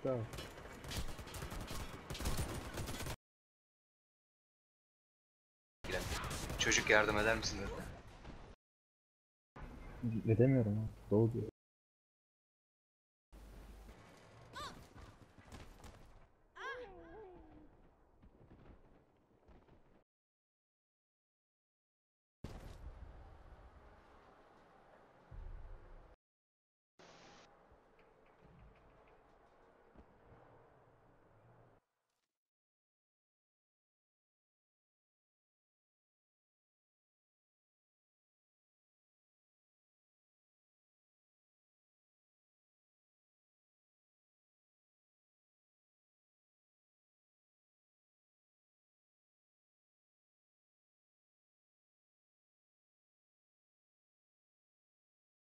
çıktı abi. Giren. Çocuk yardım eder misin dedi. Edemiyorum ha. Doğu diyor.